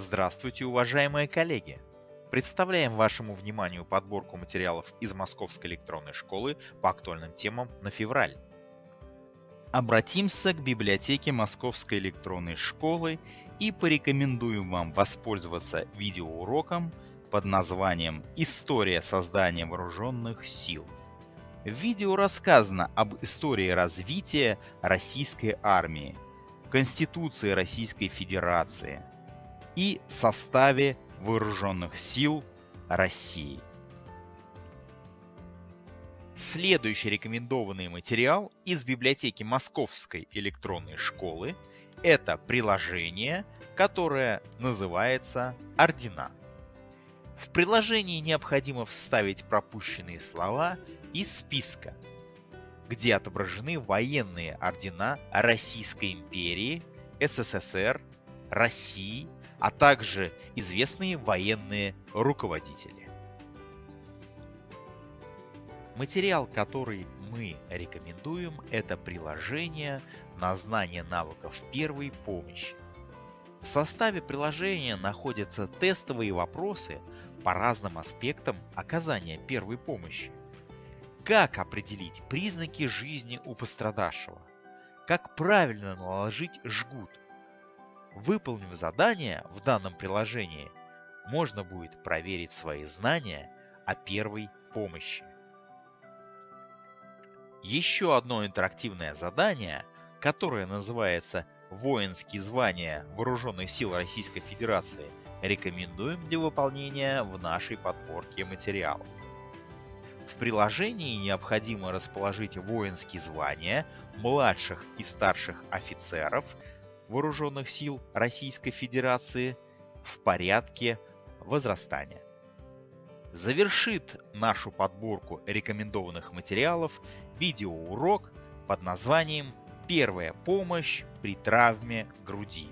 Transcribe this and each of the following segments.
Здравствуйте, уважаемые коллеги! Представляем вашему вниманию подборку материалов из Московской электронной школы по актуальным темам на февраль. Обратимся к библиотеке Московской электронной школы и порекомендуем вам воспользоваться видеоуроком под названием «История создания вооруженных сил». В видео рассказано об истории развития российской армии, Конституции Российской Федерации и составе вооруженных сил России. Следующий рекомендованный материал из библиотеки Московской электронной школы – это приложение, которое называется «Ордена». В приложении необходимо вставить пропущенные слова из списка, где отображены военные ордена Российской империи, СССР, России, а также известные военные руководители. Материал, который мы рекомендуем, это приложение на знание навыков первой помощи. В составе приложения находятся тестовые вопросы по разным аспектам оказания первой помощи. Как определить признаки жизни у пострадавшего? Как правильно наложить жгут? Выполнив задание в данном приложении, можно будет проверить свои знания о первой помощи. Еще одно интерактивное задание, которое называется «Воинские звания Вооруженных сил Российской Федерации», рекомендуем для выполнения в нашей подборке материалов. В приложении необходимо расположить воинские звания младших и старших офицеров Вооруженных сил Российской Федерации в порядке возрастания. Завершит нашу подборку рекомендованных материалов видеоурок под названием «Первая помощь при травме груди».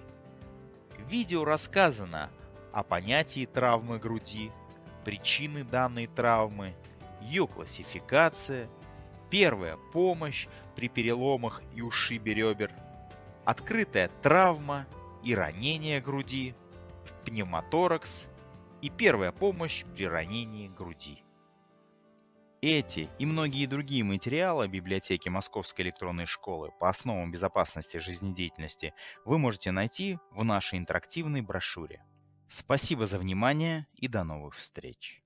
В видео рассказано о понятии травмы груди, причины данной травмы, ее классификация, первая помощь при переломах и ушибе ребер, открытая травма и ранение груди, пневмоторакс и первая помощь при ранении груди. Эти и многие другие материалы библиотеки Московской электронной школы по основам безопасности жизнедеятельности вы можете найти в нашей интерактивной брошюре. Спасибо за внимание и до новых встреч!